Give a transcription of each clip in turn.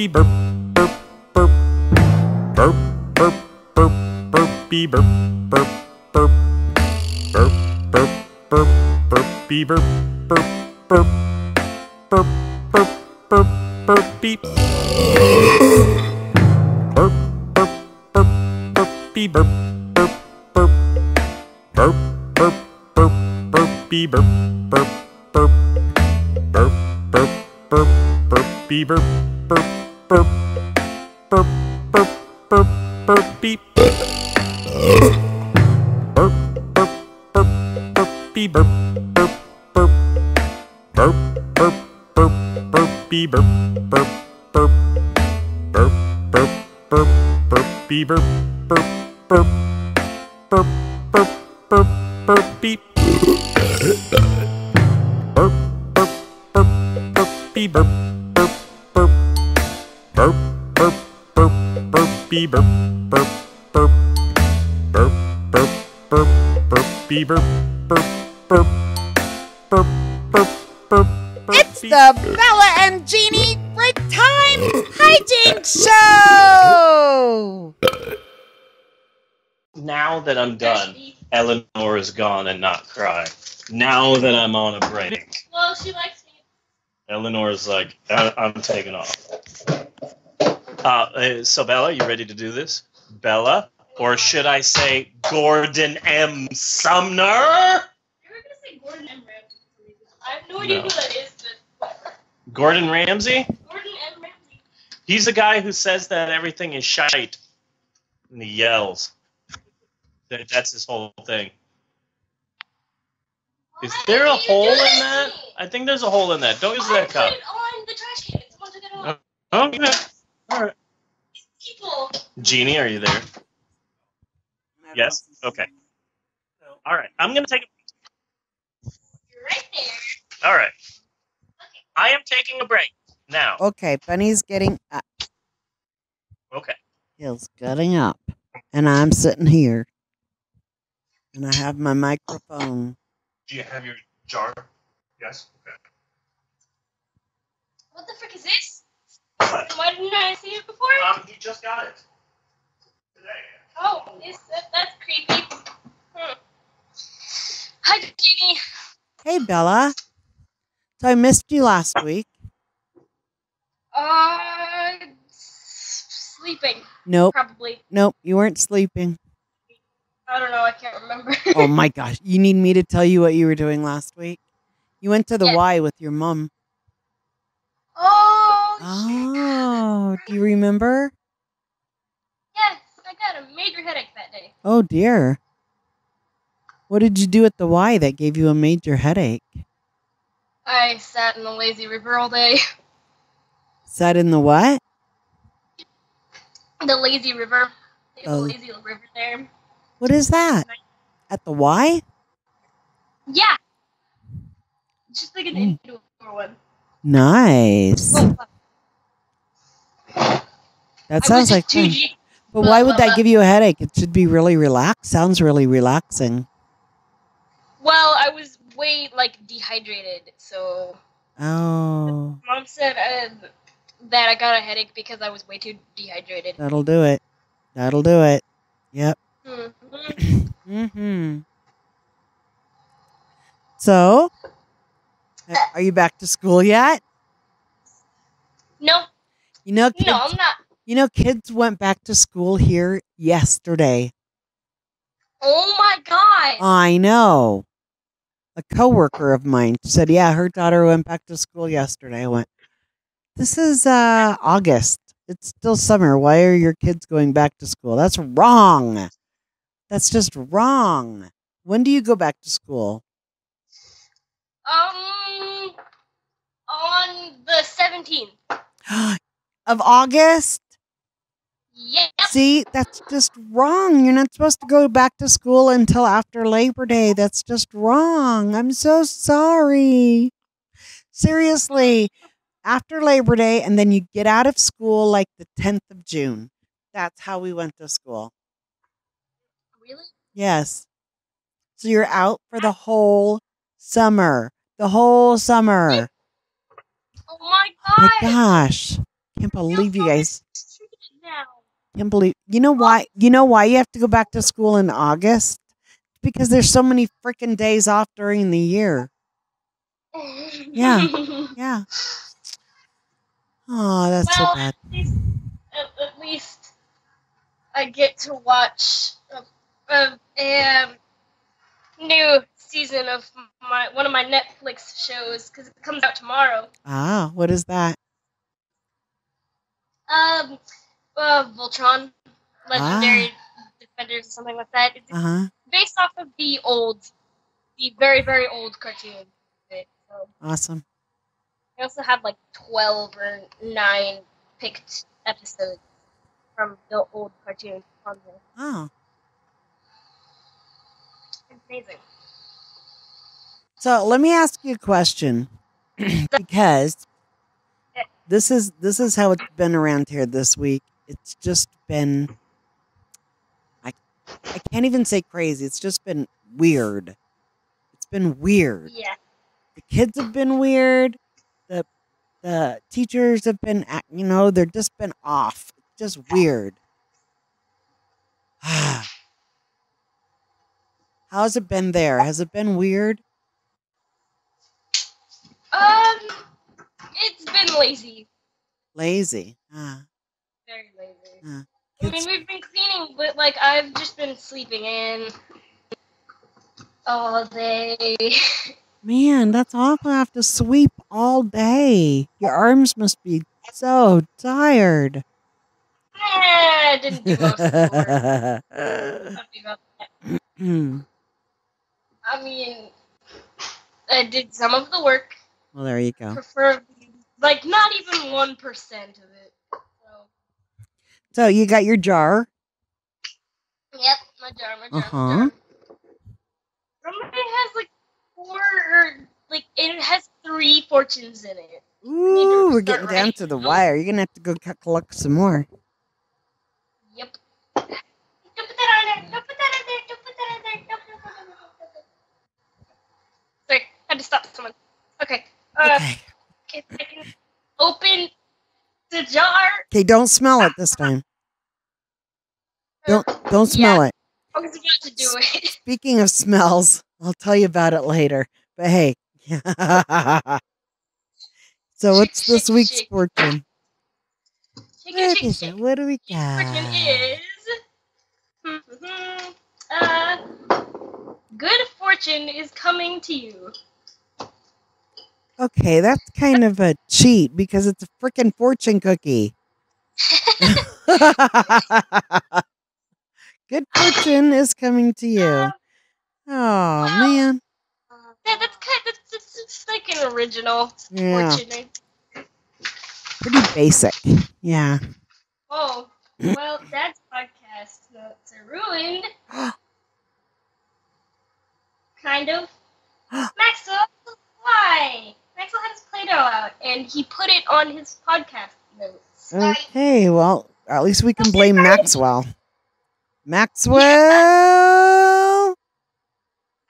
burpy burp burp burp burp burp burp burpy burp burp burp burp burp burp burpy burp burp burp burp burp burp burpy burp burp burp burpy burp burp burp burp burp burp burpy burp burp burp burp burp burp burpy burp burp burp burp burp burp burp burpy burp burp burp burp burp burp burpy burp burp burp burpy burp burp burp burp burp burp burpy burp burp burp burp burp burp burpy burp burp burp burp burp burp It's the Bela and Jeannie Break Time Hijinks Show! Now that I'm done, Eleanor is gone and not cry. Now that I'm on a break, Well, she likes me. Eleanor's like, I- I'm taking off. Uh, uh, so, Bela, you ready to do this? Bela? Or should I say Gordon M. Sumner? You were gonna say Gordon M. Ramsay. for some reason. I have no idea No. who that is, but. Gordon Ramsay? Gordon M. Ramsay. He's the guy who says that everything is shite. And he yells. That, that's his whole thing. Is there a hole in that? I think there's a hole in that. Don't use I that cup. put it on the trash can. Someone took it off. Oh, okay. All right. People. Jeannie, are you there? Yes? Okay. All right. I'm going to take a You're right there. All right. Okay. I am taking a break now. Okay, Bunny's getting up. Okay. He's getting up. And I'm sitting here. And I have my microphone. Do you have your jar? Yes. Okay. What the frick is this? Why didn't I see it before? Um, you just got it today. Oh, this, that, that's creepy. Hmm. Hi, Jeannie. Hey, Bela. So I missed you last week. Uh, sleeping, Nope. probably. Nope. You weren't sleeping. I don't know. I can't remember. Oh, my gosh. You need me to tell you what you were doing last week? You went to the Yes. Y with your mom. oh, Oh, do you remember? yes. I got a major headache that day. Oh, dear. What did you do at the Y that gave you a major headache? I sat in the lazy river all day. Sat in the what? The lazy river. Have Oh. lazy river there. What is that? At the Y? Yeah. Just like an Mm. indoor one. Nice. That sounds like fun. G- But why would that give you a headache? It should be really relaxed. Sounds really relaxing. Well, I was way like dehydrated, so Oh, mom said uh, that I got a headache because I was way too dehydrated. that'll do it. That'll do it. Yep. Mhm. Mm-hmm. So, are you back to school yet? No, You know, kids, no, I'm not. you know, kids went back to school here yesterday. Oh my god! I know. A coworker of mine said, "Yeah, her daughter went back to school yesterday." I went, "This is uh August. It's still summer. Why are your kids going back to school? That's wrong. That's just wrong. When do you go back to school? Um, on the 17th. of August? Yep. See, that's just wrong. You're not supposed to go back to school until after Labor Day. That's just wrong. I'm so sorry. Seriously, after Labor Day, and then you get out of school like the 10th of June. That's how we went to school. Really? Yes. So you're out for the whole summer. The whole summer. Oh my Oh my gosh. Can't believe you guys. Can't believe. You know why? You know why you have to go back to school in August? Because there's so many freaking days off during the year. Yeah. Yeah. Oh, that's so Well, bad. at least, at, at least I get to watch a, a, a um, new season of my one of my Netflix shows because it comes out tomorrow. Ah, what is that? Um, uh, Voltron, Legendary Defenders, or something like that. It's Uh huh. based off of the old, the very very old cartoon. Awesome. I also have like twelve or nine picked episodes from the old cartoon on there. Oh, It's amazing. so let me ask you a question, because this is this is how it's been around here this week. It's just been, I, I can't even say crazy. It's just been weird. It's been weird. Yeah. the kids have been weird. The teachers have been, you know, they're just been off. Just weird. How's it been there? Has it been weird? Um, it's been lazy, Lazy? Ah, very lazy. ah. I mean, we've been cleaning, but like I've just been sleeping in all day. man, that's awful. I have to sweep all day. Your arms must be so tired. Eh, I didn't do most of the work. Happy about that. well, I mean, I did some of the work, Well, there you go. preferably like not even one percent of it. So, So you got your jar. yep, my jar, my jar, Uh-huh. jar. Somebody has like four or like it has three fortunes in it. Ooh, we're getting down to the them. wire. You're gonna have to go collect some more. Yep. Don't put that on there. Don't put that on there. Don't put that on there. Don't put that on there. Don't put that on there. Sorry, had to stop someone. Okay. Uh, Okay. if I can open the jar. Okay, don't smell it this time. Don't don't smell it. I was about to do it. Speaking of smells, I'll tell you about it later. But hey. so what's this Shake, week's shake. fortune? Shake What shake, shake. it? What do we Fortune got? is. uh, good fortune is coming to you. Okay, that's kind of a cheat because it's a freaking fortune cookie. Good fortune is coming to you. Oh man. that, that's kind. Of, that's, that's like an original Yeah. Eh? Pretty basic. Yeah. Oh, well, Dad's podcast notes are ruined. kind of. Maxwell, why? Maxwell had his Play-Doh out, and he put it on his podcast notes. Okay, well, at least we can blame Maxwell. Maxwell.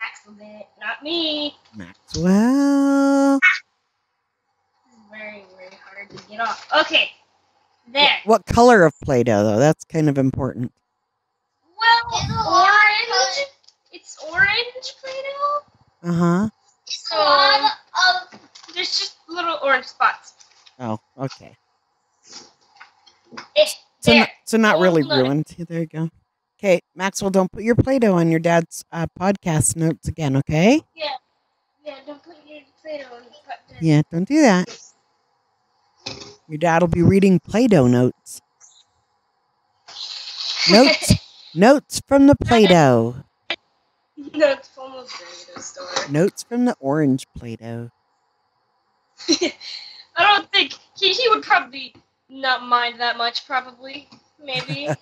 Maxwell did it, not me. Maxwell. This is very, very hard to get off. Okay, there. What color of Play-Doh though? That's kind of important. Well, It's orange. It's orange Play-Doh. Uh-huh. It's a lot of There's just little orange spots. Oh, okay. Eh, So, not, so not really ruined. There you go. Okay, Maxwell, don't put your Play-Doh on your dad's uh, podcast notes again, okay? Yeah. Yeah, don't put your Play-Doh on the pot. Yeah, don't do that. Your dad will be reading Play-Doh notes. Notes, notes from the Play-Doh. no, it's from the burrito store. Notes from the orange Play-Doh. I don't think he, he would probably not mind that much. Probably, maybe.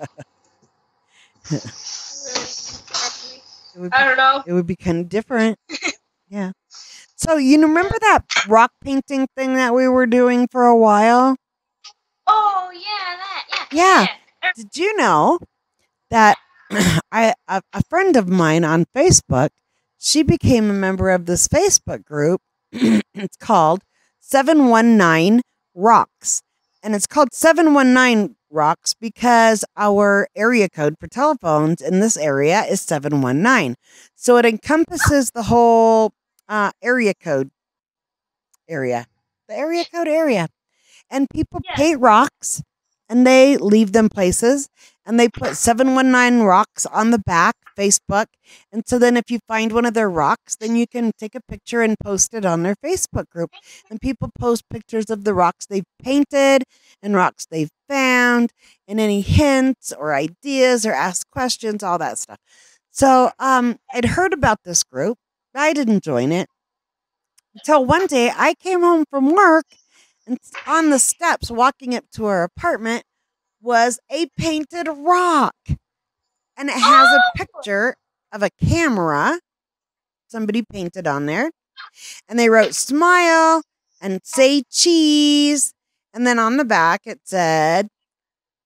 It would I don't know. it would be kind of different. yeah. So you remember that rock painting thing that we were doing for a while? Oh yeah, that yeah. Yeah. yeah. Er Did you know that I a, a friend of mine on Facebook, she became a member of this Facebook group. it's called 719 Rocks. and it's called 719 rocks because our area code for telephones in this area is 719 so it encompasses the whole uh, area code area the area code area. And people Yeah. paint rocks and they leave them places and they put 719 rocks on the back facebook. And so then if you find one of their rocks then you can take a picture and post it on their facebook group. And people post pictures of the rocks they've painted and rocks they've found and any hints or ideas or ask questions all that stuff. So um i'd heard about this group. I didn't join it until one day i came home from work and on the steps walking up to our apartment was a painted rock. And it has a Oh! picture of a camera. Somebody painted on there. And they wrote smile and say cheese. And then on the back it said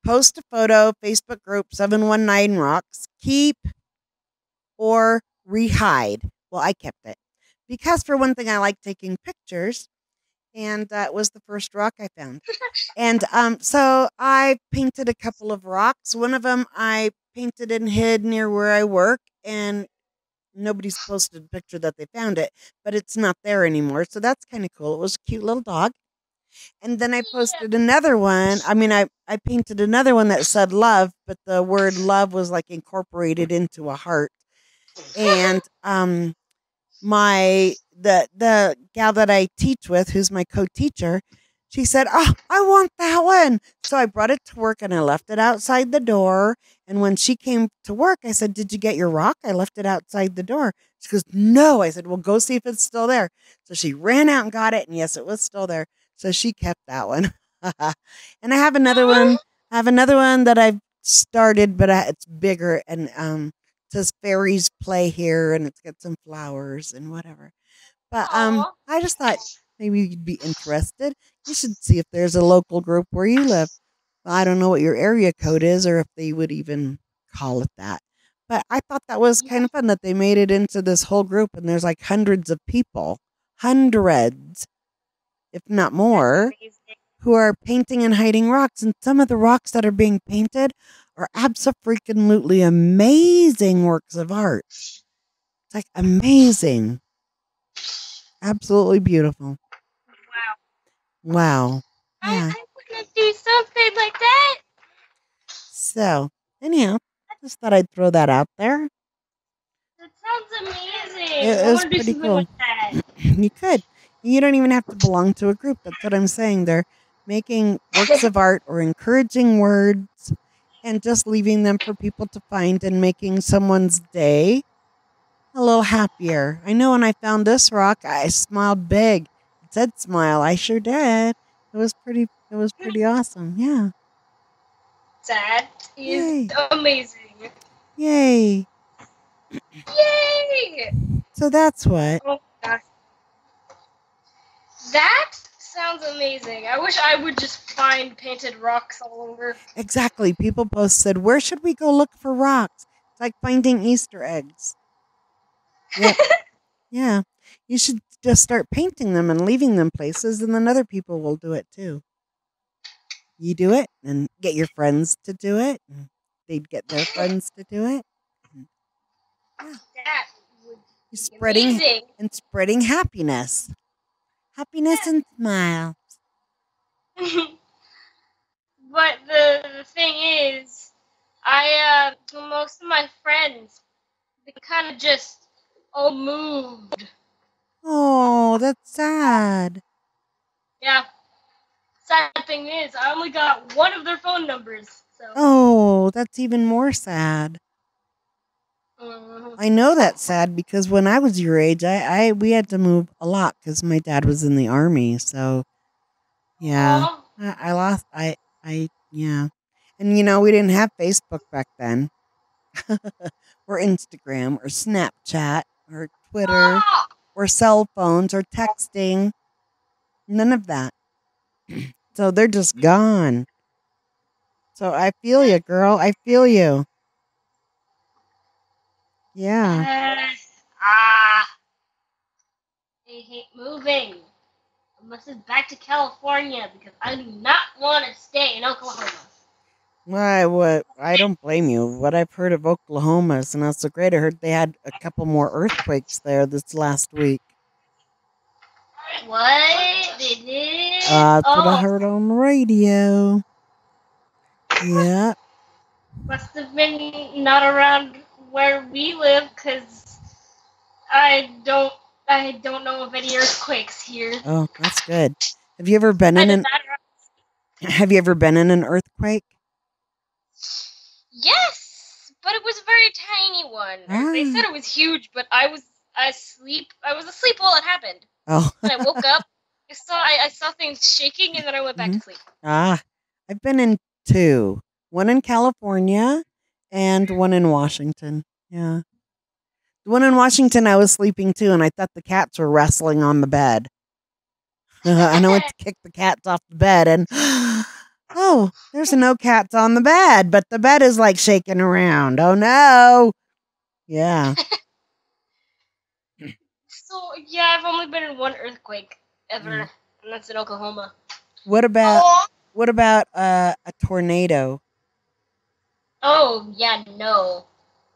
post a photo facebook group 719 rocks keep or rehide well i kept it because for one thing i like taking pictures and that was the first rock i found and um, so I painted a couple of rocks. One of them I painted and hid near where I work, and nobody's posted a picture that they found it, but it's not there anymore. So that's kind of cool. It was a cute little dog. And then I posted another one. I mean, I, I painted another one that said love, but the word love was like incorporated into a heart. And um, my the the gal that I teach with, who's my co-teacher, she said, "Oh, I want that one." So I brought it to work and I left it outside the door. And when she came to work, I said, "Did you get your rock?" I left it outside the door. She goes, "No." I said, "Well, go see if it's still there." So she ran out and got it, and yes, it was still there. So she kept that one. and I have another one. I have another one that I've started, but I, it's bigger and um it says fairies play here, and it's got some flowers and whatever. But um, I just thought maybe you'd be interested. You should see if there's a local group where you live. I don't know what your area code is or if they would even call it that. But I thought that was kind of fun that they made it into this whole group and there's like hundreds of people, hundreds, if not more, who are painting and hiding rocks. And some of the rocks that are being painted are absolutely amazing works of art. It's like amazing. Absolutely beautiful. Wow. Wow. I, Yeah. I want to do something like that. So, anyhow, I just thought I'd throw that out there. That sounds amazing. It I is want to do pretty cool. like that. You could. You don't even have to belong to a group. That's what I'm saying. They're making works of art or encouraging words and just leaving them for people to find and making someone's day a little happier. I know when I found this rock, I smiled big. It said smile. I sure did. It was pretty it was pretty awesome. Yeah. That is Yay. amazing. Yay. Yay! So that's what. Oh. That sounds amazing. I wish I would just find painted rocks all over. Exactly. People both said, Where should we go look for rocks? It's like finding Easter eggs. Yeah. yeah. You should just start painting them and leaving them places, and then other people will do it too. You do it and get your friends to do it. And they'd get their friends to do it. That would be spreading amazing. and spreading happiness. Happiness and smiles. but the, the thing is, I uh, most of my friends, they kind of just all moved. Oh, that's sad. Yeah. Sad thing is, I only got one of their phone numbers. So. Oh, that's even more sad. I know that's sad because when I was your age, I, I we had to move a lot because my dad was in the army. So, yeah, I, I lost. I I yeah, and you know we didn't have Facebook back then, or Instagram, or Snapchat, or Twitter, Ah! or cell phones, or texting. None of that. so they're just gone. So I feel you, girl. I feel you. Yeah. Uh, ah. I hate moving. I'm This back to California because I do not want to stay in Oklahoma. Why? What? I don't blame you. What I've heard of Oklahoma is not so great. I heard they had a couple more earthquakes there this last week. What? They did? Uh, that's what I oh, heard on the radio. Yeah. must have been not around where we live because I don't. I don't know of any earthquakes here. Oh, that's good. Have you ever been in an Have you ever been in an earthquake? Yes, but it was a very tiny one. They Ah. said it was huge, but I was asleep. I was asleep while it happened. Oh, I woke up, I saw I, I saw things shaking, and then I went back Mhm. to sleep. ah, I've been in two. One in California and one in Washington. Yeah. The one in Washington, I was sleeping too, and I thought the cats were wrestling on the bed. and I went to kick the cats off the bed, and oh, there's no cats on the bed, but the bed is like shaking around. Oh no. Yeah. So yeah, I've only been in one earthquake ever, Mm. and that's in Oklahoma. What about Oh, what about uh, a tornado? Oh yeah, no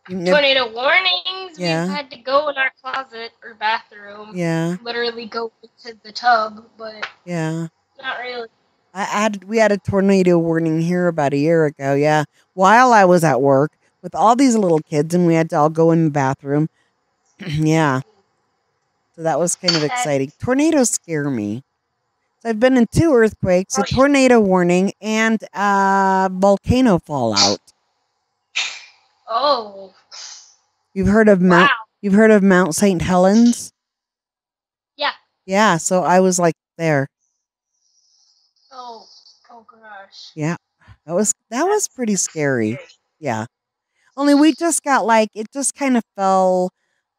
tornado warnings. Yeah. We've had to go in our closet or bathroom. yeah, Literally go into the tub, but yeah. not really. I had we had a tornado warning here about a year ago. Yeah, while I was at work with all these little kids, and we had to all go in the bathroom. yeah, so that was kind of exciting. Tornadoes scare me. So I've been in two earthquakes, a tornado warning, and uh, volcano fallout. Oh You've heard of Mount? wow. You've heard of Mount St. Helens? Yeah. Yeah. So I was like there. Oh oh gosh. Yeah, that was that was pretty scary. Yeah. Only we just got like it just kind of fell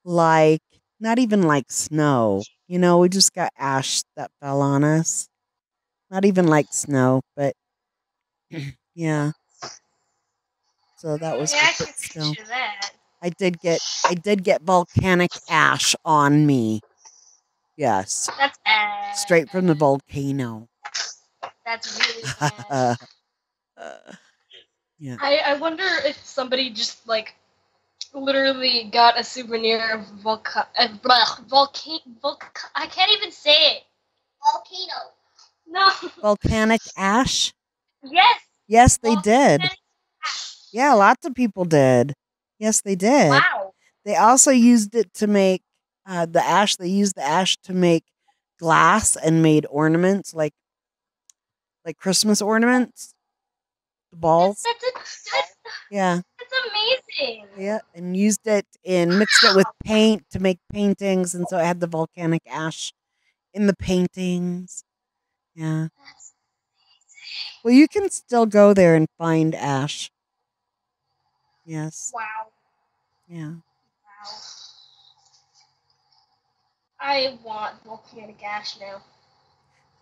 like not even like snow. You know, we just got ash that fell on us. Not even like snow, but yeah. So that was yeah, I good, can but still. that. I did get I did get volcanic ash on me. Yes. That's bad. Straight from the volcano. That's really bad. Uh, I, I wonder if somebody just like literally got a souvenir of volca- uh, blah, volcano. Volca- I can't even say it. volcano. No. volcanic ash? yes. Yes, they did. Yeah, lots of people did. Yes, they did. Wow. They also used it to make uh, the ash. They used the ash to make glass and made ornaments like like Christmas ornaments. The balls. That's, that's, that's, Yeah, that's amazing. yeah, and used it and mixed it with paint to make paintings, and so it had the volcanic ash in the paintings. Yeah. That's Well, you can still go there and find ash. Yes. wow. Yeah. Wow. I want volcanic ash now.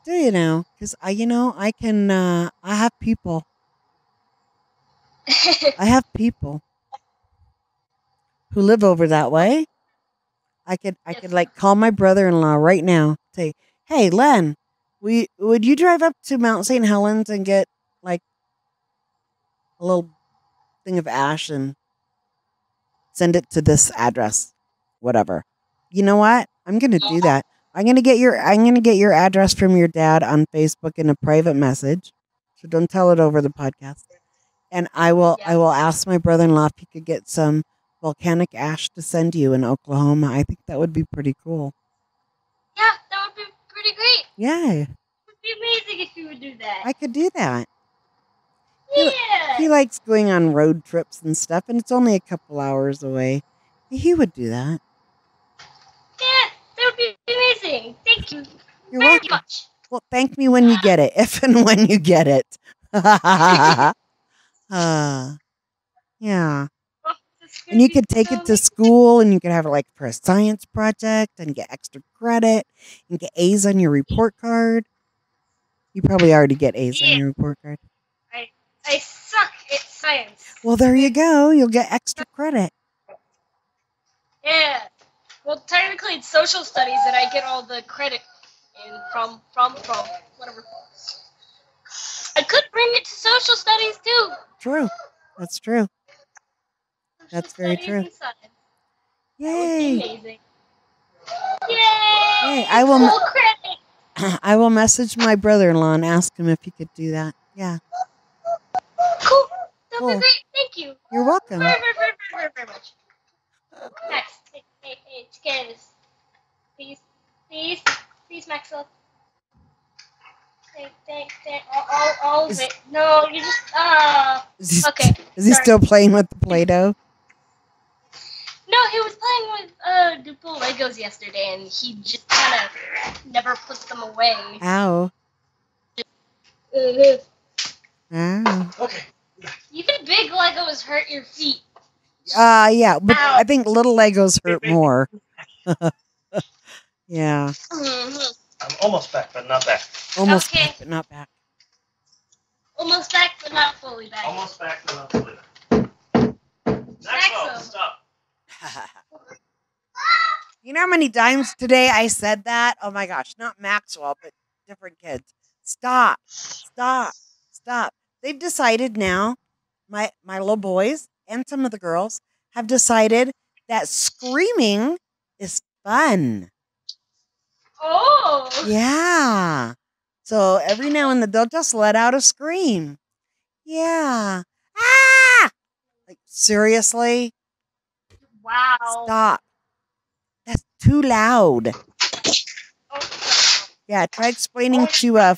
Do you know? Because I, you know, I can. uh I have people. I have people who live over that way. I could I could like call my brother-in-law right now. Say, "Hey, Len, we would you drive up to Mount St. Helens and get like a little thing of ash and send it to this address, whatever." You know what? I'm going to do that. I'm going to get your I'm going to get your address from your dad on Facebook in a private message. So don't tell it over the podcast and I will I will ask my brother in law if he could get some volcanic ash to send you in Oklahoma. I think that would be pretty cool. yeah, that would be pretty great. Yeah, It would be amazing if you would do that. I could do that. He- He likes going on road trips and stuff, and it's only a couple hours away. He would do that. yeah, that would be amazing. Thank you You're very welcome. much. Well, thank me when you get it, if and when you get it. uh, yeah. Well, And you could take so it to school and you could have it like for a science project and get extra credit and get A's on your report card. You probably already get A's on your report card. I suck at science. Well, there you go. You'll get extra credit. Yeah. Well, technically, it's social studies that I get all the credit and from from from whatever. I could bring it to social studies too. True. That's true. Social That's very true. and. That would be Yay. amazing. Yay! Yay, I will credit. I will message my brother-in-law and ask him if he could do that. Yeah. Cool. That'd Cool. be great. Thank you You're welcome. very, very, very, very, very, very much. Max, hey, hey, hey, scan this. Please, please, please, Maxwell. Thank, thank, thank. All, all, all of Is- it. No, you just. Ah. Is he, okay. is he sorry. still playing with the Play-Doh? No, he was playing with uh Duplo Legos yesterday, and he just kind of never put them away. Ow. Uh, Ow. Okay. even big Legos hurt your feet. Uh, yeah, but Ow. I think little Legos hurt more. yeah. Mhm. I'm almost back, but not back. Almost Okay. back, but not back. Almost back, but not fully back. Almost back, but not fully back. Maxwell, Maxwell. stop. you know how many times today I said that? Oh my gosh, not Maxwell, but different kids. Stop. Stop. Stop. They've decided now, my my little boys and some of the girls have decided that screaming is fun. Oh. Yeah. So every now and then they'll just let out a scream. Yeah. Ah! Like seriously? Wow. Stop. That's too loud. Oh, Yeah, try explaining to a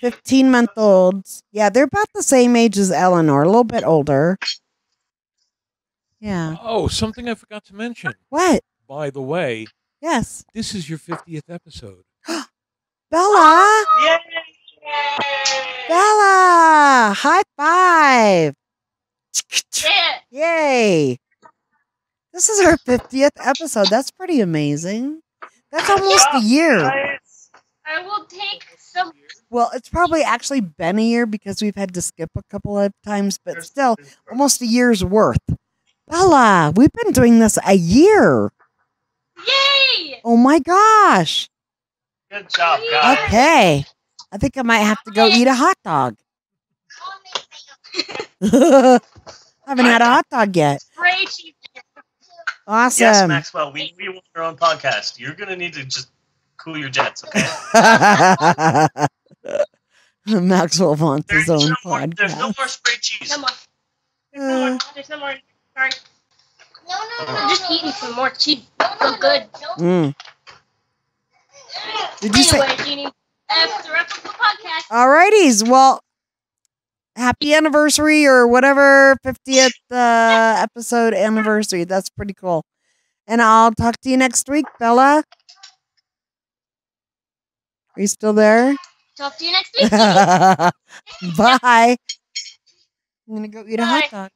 15 month olds. Yeah, they're about the same age as Eleanor, a little bit older. Yeah. Oh, something I forgot to mention. What? By the way, Yes. this is your 50th episode. Bela! Yay! Bela! High five! Yeah. Yay! This is our 50th episode. That's pretty amazing. That's almost a year. I will take some. Well, it's probably actually been a year because we've had to skip a couple of times, but still, almost a year's worth. Bela, we've been doing this a year. Yay! Oh my gosh. Good job, guys. Okay. I think I might have to go eat a hot dog. Haven't had a hot dog yet. Awesome. Yes, Maxwell, we, we want your own podcast. You're going to need to just cool your jets, okay? Maxwell wants There's his own no, more, there's no more spray cheese. No more. There's no Uh, more. There's no more. Sorry. No, no, no. I'm just no, eating no. some more cheese. No, no, So no, good. no. mm. Did you say? Anyway, Jeannie, that's the wrap up the podcast. Alrighties. Well, happy anniversary or whatever 50th uh, episode anniversary. That's pretty cool. And I'll talk to you next week, Bela. Are you still there? Talk to you next week. Bye. I'm gonna go eat a hot dog.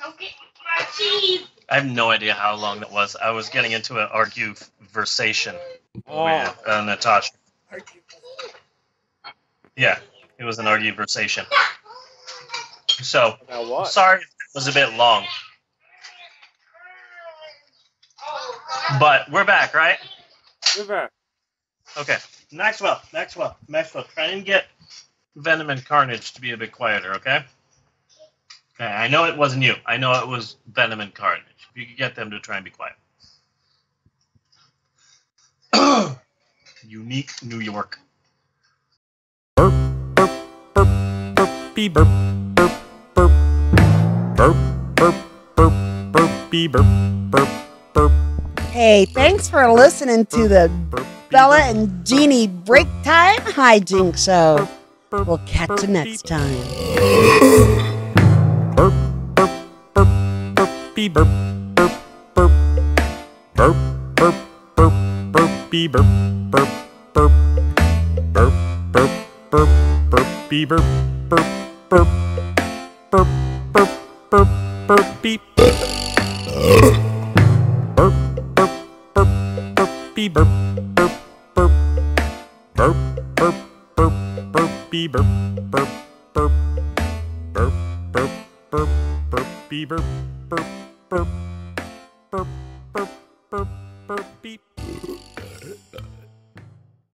Don't my cheese. I have no idea how long that was. I was getting into an arguversation Oh. with uh, Natasha. Yeah, it was an arguversation. So, sorry if it was a bit long. But we're back, right? We're back. Okay. Maxwell, Maxwell, Maxwell, try and get Venom and Carnage to be a bit quieter, okay? Okay, I know it wasn't you. I know it was Venom and Carnage. If you could get them to try and be quiet. Unique New York. burp, burp, burp, burpy burp, burp, burp, burp, burp, burp, burpy burp, burp, burp, Hey, thanks for listening to the Bela and Jeannie Break Time Hijink Show. We'll catch you next time. burp, burp, burp, burpy burp, burp, burp, burp, burp, burp, burpy burp, burp, burp, burp, burp, burp, burpy burp, burp, burp, burp, burp, burp, burpy burp, burp, burp, burpy burp, burp, burp, burp, burp, burp, burpy burp, burp, burp, burp, burp, burp, burpy burp,